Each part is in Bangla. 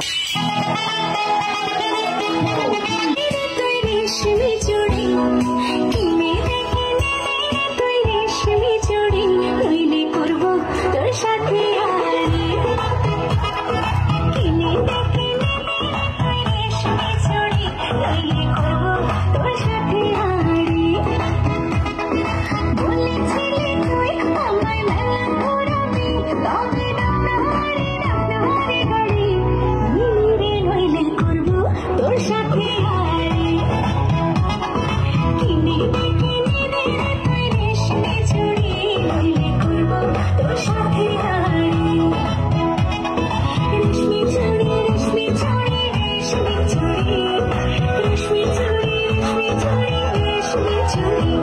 Bye.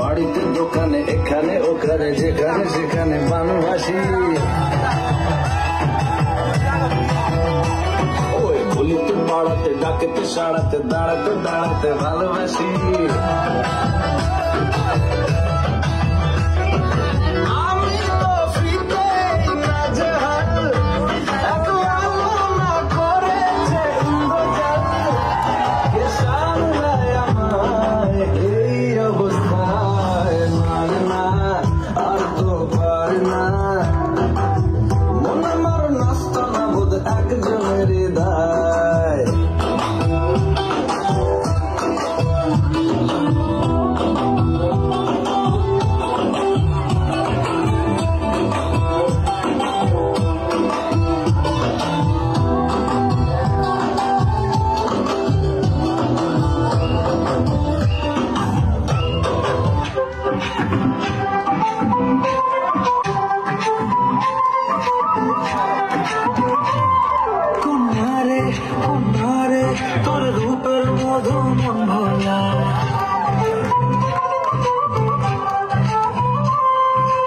বাড়িতে দোকানে, এখানে, ওখানে, যেখানে, সেখানে বানবাসী ওই ভুলিতে পাড়াতে, ডাকেতে সাড়াতে দাঁড়াতে দাঁড়াতে ভালোবাসি। মধুমন ভোলা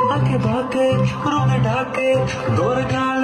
বাকে বাকে রুমে ডাকে দোর গান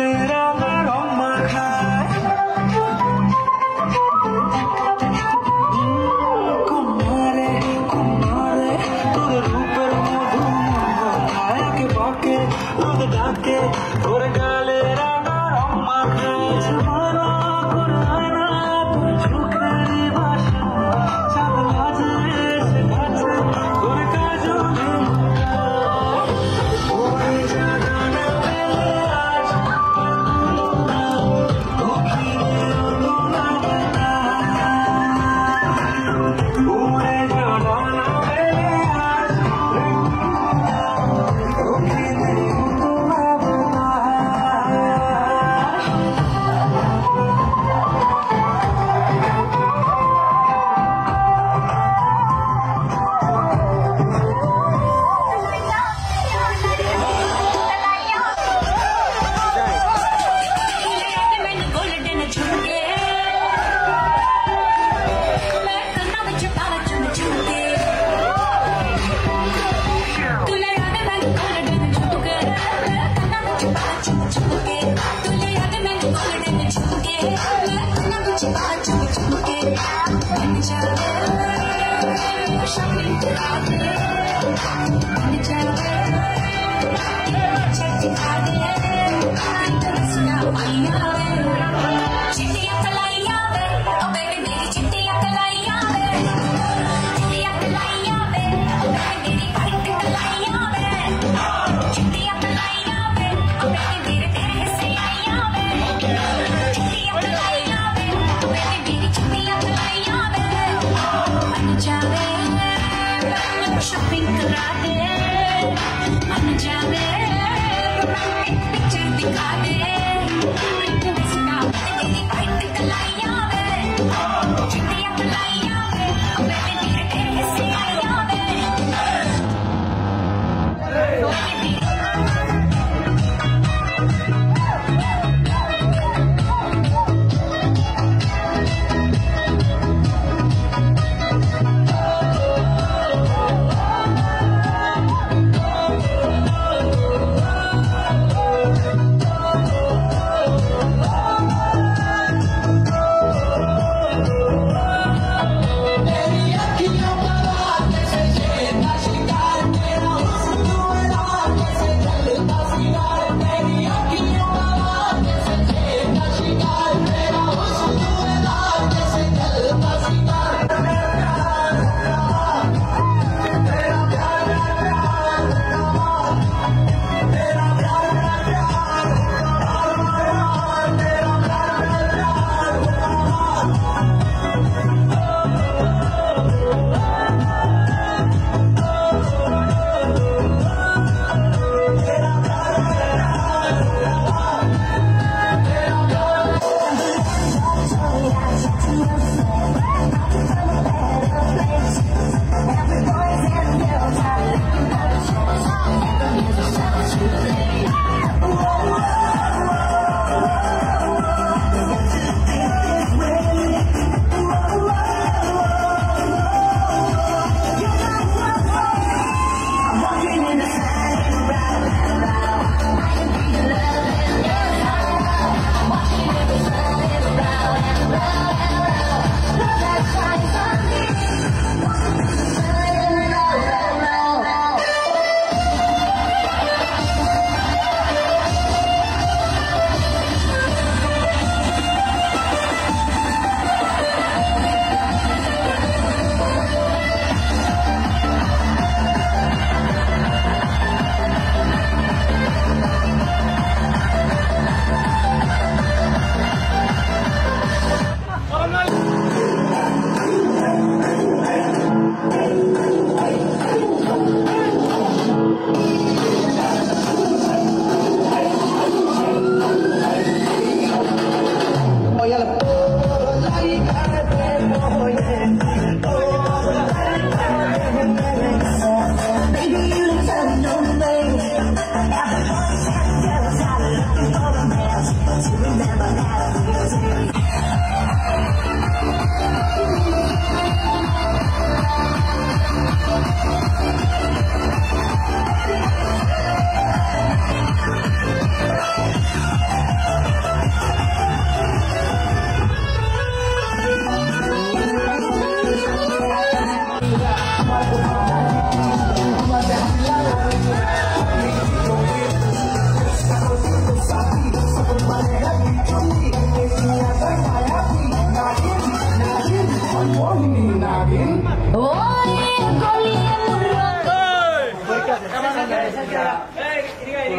Hey, ini guys, ini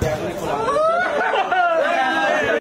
guys.